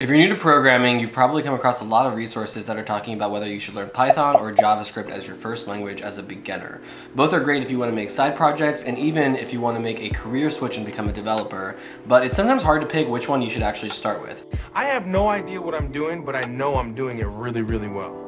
If you're new to programming, you've probably come across a lot of resources that are talking about whether you should learn Python or JavaScript as your first language as a beginner. Both are great if you want to make side projects and even if you want to make a career switch and become a developer, but it's sometimes hard to pick which one you should actually start with. I have no idea what I'm doing, but I know I'm doing it really, really well.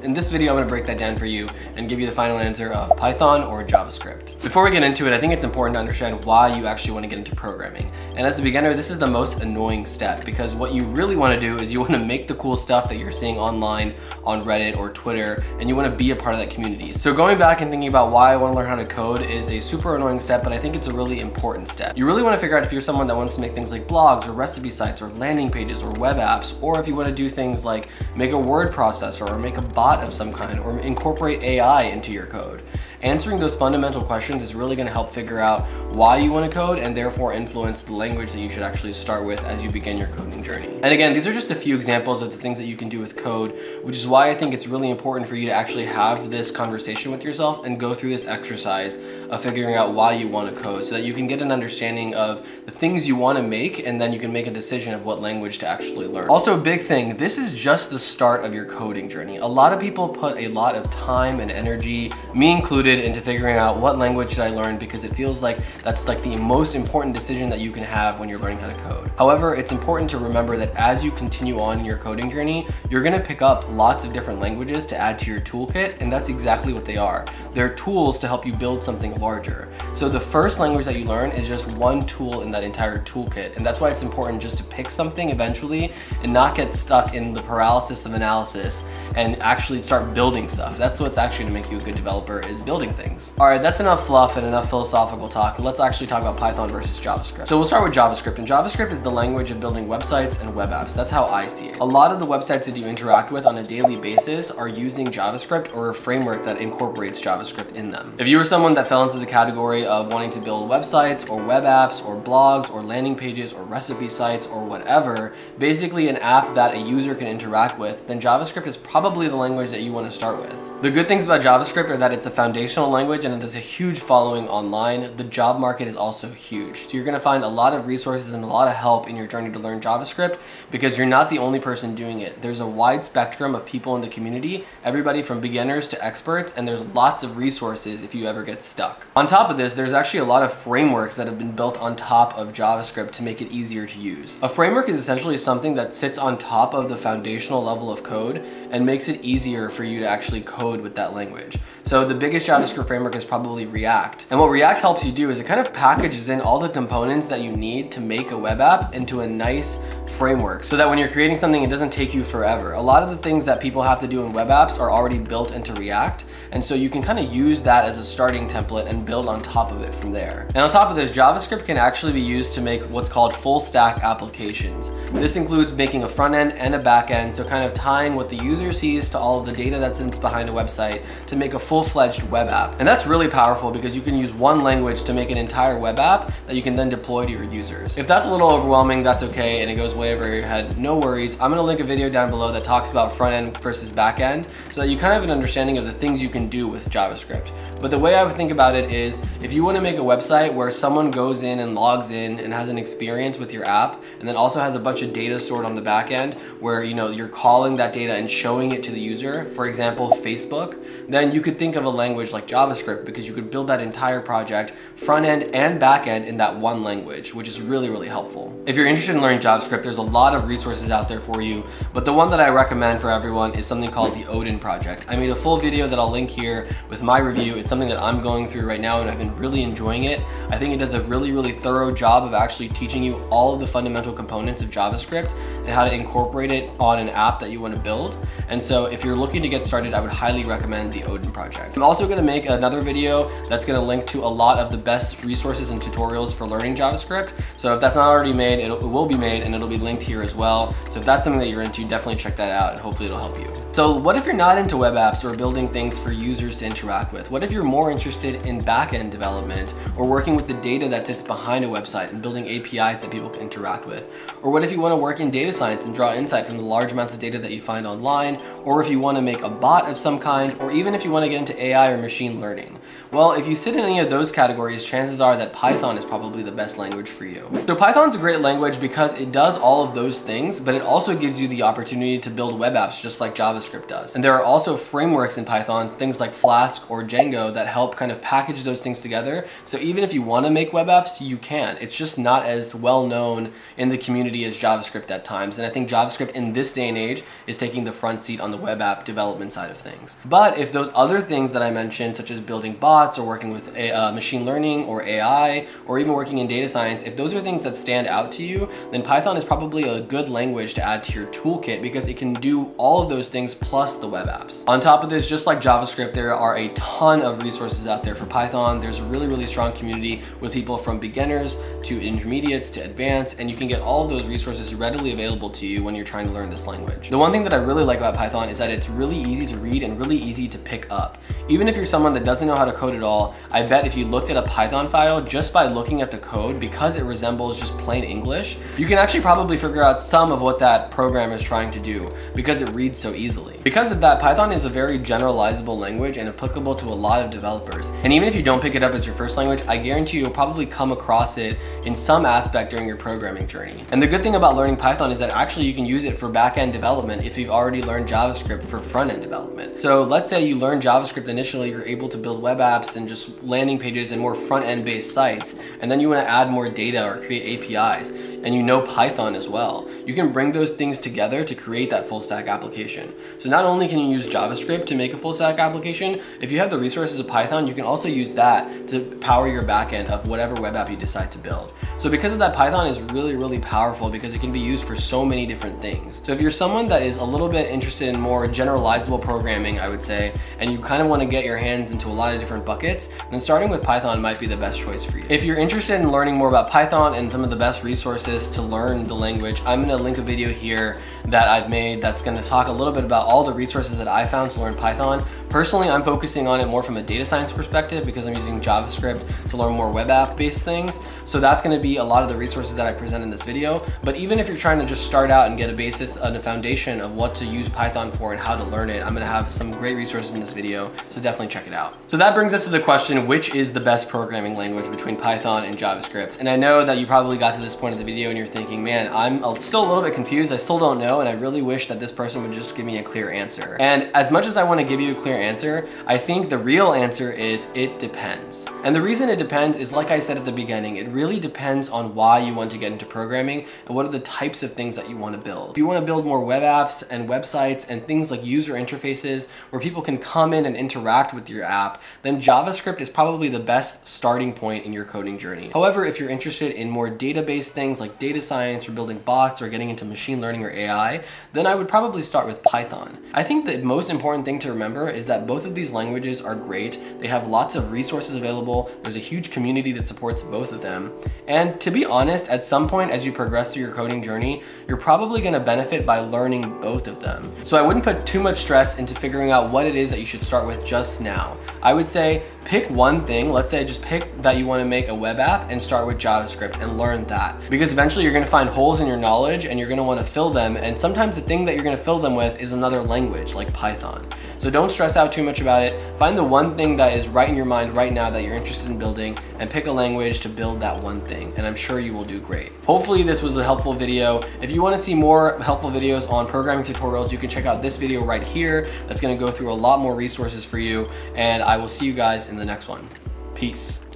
In this video, I'm gonna break that down for you and give you the final answer of Python or JavaScript. Before we get into it, I think it's important to understand why you actually wanna get into programming. And as a beginner, this is the most annoying step because what you really wanna do is you wanna make the cool stuff that you're seeing online on Reddit or Twitter, and you wanna be a part of that community. So going back and thinking about why I wanna learn how to code is a super annoying step, but I think it's a really important step. You really wanna figure out if you're someone that wants to make things like blogs or recipe sites or landing pages or web apps, or if you wanna do things like make a word processor or make a bot bot of some kind or incorporate AI into your code. Answering those fundamental questions is really gonna help figure out why you wanna code and therefore influence the language that you should actually start with as you begin your coding journey. And again, these are just a few examples of the things that you can do with code, which is why I think it's really important for you to actually have this conversation with yourself and go through this exercise of figuring out why you wanna code so that you can get an understanding of the things you wanna make and then you can make a decision of what language to actually learn. Also a big thing, this is just the start of your coding journey. A lot of people put a lot of time and energy, me included, into figuring out what language should I learn because it feels like that's like the most important decision that you can have when you're learning how to code. However, it's important to remember that as you continue on in your coding journey, you're gonna pick up lots of different languages to add to your toolkit, and that's exactly what they are. They're tools to help you build something larger. So the first language that you learn is just one tool in that entire toolkit, and that's why it's important just to pick something eventually and not get stuck in the paralysis of analysis and actually start building stuff. That's what's actually gonna make you a good developer is building things. All right, that's enough fluff and enough philosophical talk. Let's actually talk about Python versus JavaScript. So we'll start with JavaScript, and JavaScript is the language of building websites and web apps. That's how I see it. A lot of the websites that you interact with on a daily basis are using JavaScript or a framework that incorporates JavaScript in them. If you were someone that fell into the category of wanting to build websites or web apps or blogs or landing pages or recipe sites or whatever, basically an app that a user can interact with, then JavaScript is probably the language that you want to start with. The good things about JavaScript are that it's a foundational language and it has a huge following online. The job market is also huge. So you're gonna find a lot of resources and a lot of help in your journey to learn JavaScript because you're not the only person doing it. There's a wide spectrum of people in the community, everybody from beginners to experts, and there's lots of resources if you ever get stuck. On top of this, there's actually a lot of frameworks that have been built on top of JavaScript to make it easier to use. A framework is essentially something that sits on top of the foundational level of code and makes it easier for you to actually code code with that language. So the biggest JavaScript framework is probably React. And what React helps you do is it kind of packages in all the components that you need to make a web app into a nice framework so that when you're creating something, it doesn't take you forever. A lot of the things that people have to do in web apps are already built into React. And so you can kind of use that as a starting template and build on top of it from there. And on top of this, JavaScript can actually be used to make what's called full stack applications. This includes making a front end and a back end, so kind of tying what the user sees to all of the data that sits behind a website to make a full-fledged web app. And that's really powerful because you can use one language to make an entire web app that you can then deploy to your users. If that's a little overwhelming, that's okay, and it goes way over your head, no worries. I'm gonna link a video down below that talks about front end versus back end so that you kind of have an understanding of the things you can do with JavaScript. But the way I would think about it is if you wanna make a website where someone goes in and logs in and has an experience with your app and then also has a bunch of data stored on the back end where you know you're calling that data and showing it to the user, for example, Facebook, then you could think of a language like JavaScript because you could build that entire project front end and back end in that one language, which is really, really helpful. If you're interested in learning JavaScript, there's a lot of resources out there for you, but the one that I recommend for everyone is something called the Odin project. I made a full video that I'll link here with my review. It's something that I'm going through right now and I've been really enjoying it. I think it does a really, really thorough job of actually teaching you all of the fundamental components of JavaScript and how to incorporate it on an app that you want to build. And so if you're looking to get started, I would highly recommend the Odin project. I'm also gonna make another video that's gonna link to a lot of the best resources and tutorials for learning JavaScript. So if that's not already made, it will be made and it'll be linked here as well. So if that's something that you're into, definitely check that out and hopefully it'll help you. So what if you're not into web apps or building things for users to interact with? What if you're you're more interested in backend development or working with the data that sits behind a website and building APIs that people can interact with? Or what if you want to work in data science and draw insight from the large amounts of data that you find online? Or if you want to make a bot of some kind, or even if you want to get into AI or machine learning? Well, if you sit in any of those categories, chances are that Python is probably the best language for you. So Python's a great language because it does all of those things, but it also gives you the opportunity to build web apps just like JavaScript does. And there are also frameworks in Python, things like Flask or Django that help kind of package those things together. So even if you want to make web apps, you can. It's just not as well known in the community as JavaScript at times. And I think JavaScript in this day and age is taking the front seat on the web app development side of things. But if those other things that I mentioned, such as building bots, or working with a, uh, machine learning or AI or even working in data science, if those are things that stand out to you, then Python is probably a good language to add to your toolkit because it can do all of those things plus the web apps. On top of this, just like JavaScript, there are a ton of resources out there for Python. There's a really, really strong community with people from beginners to intermediates to advanced, and you can get all of those resources readily available to you when you're trying to learn this language. The one thing that I really like about Python is that it's really easy to read and really easy to pick up. Even if you're someone that doesn't know how to code at all, I bet if you looked at a Python file just by looking at the code, because it resembles just plain English, you can actually probably figure out some of what that program is trying to do because it reads so easily. Because of that, Python is a very generalizable language and applicable to a lot of developers. And even if you don't pick it up as your first language, I guarantee you'll probably come across it in some aspect during your programming journey. And the good thing about learning Python is that actually you can use it for back-end development if you've already learned JavaScript for front-end development. So let's say you learn JavaScript initially, you're able to build web apps and just landing pages and more front-end based sites, and then you want to add more data or create APIs and you know Python as well, you can bring those things together to create that full stack application. So not only can you use JavaScript to make a full stack application, if you have the resources of Python, you can also use that to power your backend of whatever web app you decide to build. So because of that, Python is really, really powerful because it can be used for so many different things. So if you're someone that is a little bit interested in more generalizable programming, I would say, and you kind of want to get your hands into a lot of different buckets, then starting with Python might be the best choice for you. If you're interested in learning more about Python and some of the best resources to learn the language, I'm gonna link a video here that I've made that's gonna talk a little bit about all the resources that I found to learn Python. Personally, I'm focusing on it more from a data science perspective because I'm using JavaScript to learn more web app based things. So that's gonna be a lot of the resources that I present in this video. But even if you're trying to just start out and get a basis and a foundation of what to use Python for and how to learn it, I'm gonna have some great resources in this video, so definitely check it out. So that brings us to the question, which is the best programming language between Python and JavaScript? And I know that you probably got to this point of the video and you're thinking, man, I'm still a little bit confused. I still don't know, and I really wish that this person would just give me a clear answer. And as much as I wanna give you a clear answer, I think the real answer is it depends. And the reason it depends is like I said at the beginning, it really depends on why you want to get into programming and what are the types of things that you want to build. If you want to build more web apps and websites and things like user interfaces where people can come in and interact with your app, then JavaScript is probably the best starting point in your coding journey. However, if you're interested in more database things like data science or building bots or getting into machine learning or AI, then I would probably start with Python. I think the most important thing to remember is that both of these languages are great. They have lots of resources available. There's a huge community that supports both of them. And to be honest, at some point as you progress through your coding journey, you're probably gonna benefit by learning both of them. So I wouldn't put too much stress into figuring out what it is that you should start with just now. I would say pick one thing. Let's say just pick that you wanna make a web app and start with JavaScript and learn that. Because eventually you're gonna find holes in your knowledge and you're gonna wanna fill them. And sometimes the thing that you're gonna fill them with is another language like Python. So don't stress out too much about it. Find the one thing that is right in your mind right now that you're interested in building and pick a language to build that one thing. And I'm sure you will do great. Hopefully this was a helpful video. If you wanna see more helpful videos on programming tutorials, you can check out this video right here. That's gonna go through a lot more resources for you. And I will see you guys in the next one. Peace.